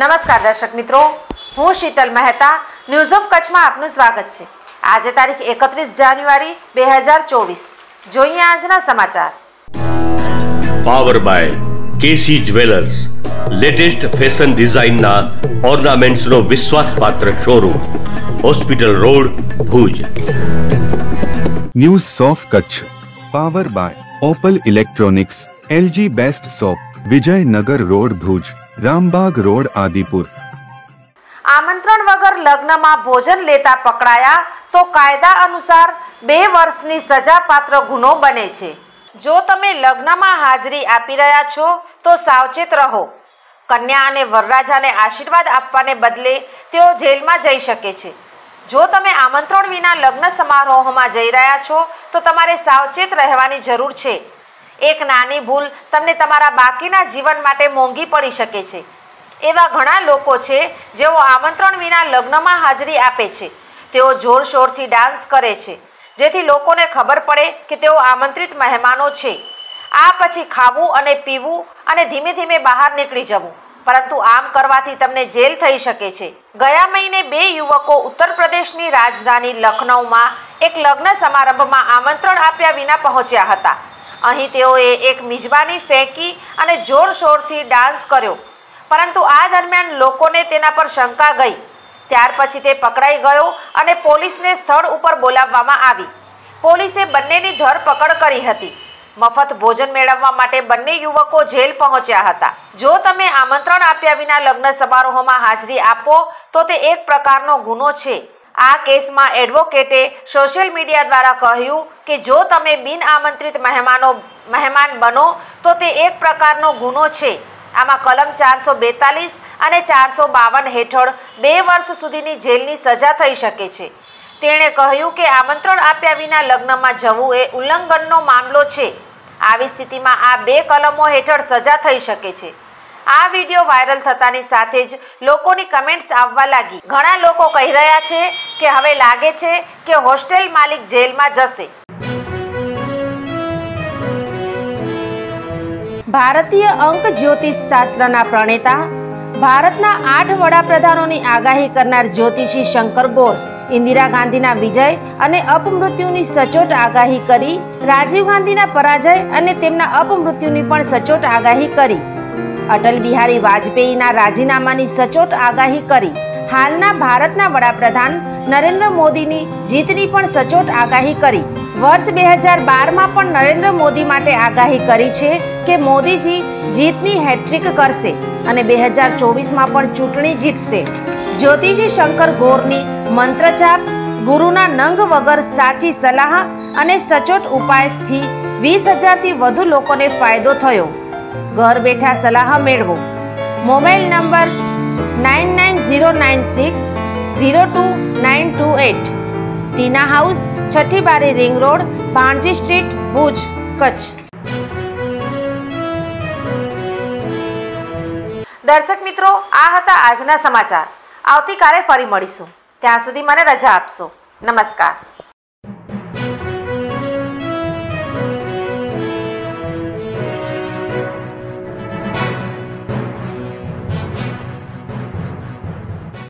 નમસ્કાર દર્શક મિત્રો હું શીતલ મહેતા ન્યૂઝ ઓફ કચ્છમાં આપનું સ્વાગત છે. આજે તારીખ એકત્રીસ જાન્યુઆરી બે હજાર ચોવીસ. જોઈએ આજના સમાચાર. Power by KC jewellers latest fashion ડિઝાઇનના ઓર્નામેન્ટ્સનો વિશ્વાસપાત્ર showroom hospital road Bhuj. News of Kutch power by Opal electronics LG best shop Vijaynagar road Bhuj. Rambagh road, Adipur. આમંત્રણ વગર લગ્નમાં ભોજન લેતા પકડાયા તો કાયદા અનુસાર બે વર્ષની સજાપાત્ર ગુનો બને છે. જો તમે લગ્નમાં હાજરી આપી રહ્યા છો, તો સાવચેત રહો. કન્યા અને વરરાજાને આશીર્વાદ આપવાને બદલે તેઓ જેલમાં જઈ શકે છે. જો તમે આમંત્રણ વિના લગ્ન સમારોહમાં જઈ રહ્યા છો, તો તમારે સાવચેત રહેવાની જરૂર છે. એક નાની ભૂલ તમને તમારા બાકીના જીવન માટે મોંઘી પડી શકે છે. એવા ઘણા લોકો છે, જેઓ આમંત્રણ વિના લગ્નમાં હાજરી આપે છે. તેઓ જોરશોરથી ડાન્સ કરે છે, જેથી લોકોને ખબર પડે કે તેઓ આમંત્રિત મહેમાનો છે. આ પછી ખાવું અને પીવું અને ધીમે ધીમે બહાર નીકળી જવું. પરંતુ આમ કરવાથી તમને જેલ થઈ શકે છે. ગયા મહિને બે યુવકો ઉત્તર પ્રદેશની રાજધાની લખનૌમાં એક લગ્ન સમારંભમાં આમંત્રણ આપ્યા વિના પહોંચ્યા હતા. અહીં તેઓએ એક મિજબાની ફેંકી અને જોરશોરથી ડાન્સ કર્યો. પરંતુ આ દરમિયાન લોકોને તેના પર શંકા ગઈ. ત્યાર પછી તે પકડાઈ ગયો અને પોલીસને સ્થળ ઉપર બોલાવવામાં આવી. પોલીસે બંનેની ધરપકડ કરી હતી. મફત ભોજન મેળવવા માટે બંને યુવકો જેલ પહોંચ્યા હતા. જો તમે આમંત્રણ આપ્યા વિના લગ્ન સમારોહમાં હાજરી આપો, તો તે એક પ્રકારનો ગુનો છે. આ કેસમાં એડવોકેટે સોશિયલ મીડિયા દ્વારા કહ્યું કે જો તમે બિન આમંત્રિત મહેમાનો મહેમાન બનો, તો તે એક પ્રકારનો ગુનો છે. આમાં કલમ ચારસો બેતાલીસ અને ચારસો બાવન હેઠળ બે વર્ષ સુધીની જેલની સજા થઈ શકે છે. તેણે કહ્યું કે આમંત્રણ આપ્યા વિના લગ્નમાં જવું એ ઉલ્લંઘનનો મામલો છે. આવી સ્થિતિમાં આ બે કલમો હેઠળ સજા થઈ શકે છે. આ વીડિયો વાયરલ થતાની સાથે જ લોકોની કમેન્ટ્સ આવવા લાગી. ઘણા લોકો કહી રહ્યા છે કે હવે લાગે છે કે હોસ્ટેલ માલિક જેલમાં જશે. ભારતીય અંક જ્યોતિષ શાસ્ત્રના પ્રણેતા, ભારતના આઠ વડાપ્રધાનોની આગાહી કરનાર જ્યોતિષી શંકર ગોર, ઇન્દિરા ગાંધીના વિજય અને અપમૃત્યુની સચોટ આગાહી કરી, રાજીવ ગાંધીના પરાજય અને તેમના અપમૃત્યુની પણ સચોટ આગાહી કરી. અટલ બિહારી વાજપેયીના રાજીનામાની સચોટ આગાહી કરી. હાલના ભારતના વડાપ્રધાન નરેન્દ્ર મોદીની જીતની પણ સચોટ આગાહી કરી. વર્ષ બે હજાર બારમાં પણ નરેન્દ્ર મોદી માટે આગાહી કરી છે કે મોદીજી જીતની હેટ્રિક કરશે અને બે હજાર ચોવીસમાં પણ ચૂંટણી જીતશે. જ્યોતિષી શંકર ગોરની મંત્રજાપ, ગુરુના નંગ વગર સાચી સલાહ અને સચોટ ઉપાયથી વીસ હજારથી વધુ લોકોને ફાયદો થયો. ઘર બેઠા સલાહ મેળવો. Mobile number nine nine zero nine six zero two nine two eight Tina house છઠ્ઠી બારી ring road, Bhanji street, Bhuj, Kutch. દર્શક મિત્રો, આ હતા આજના સમાચાર. આવતીકાલે ફરી મળીશું. ત્યાં સુધી મને રજા આપશો. નમસ્કાર.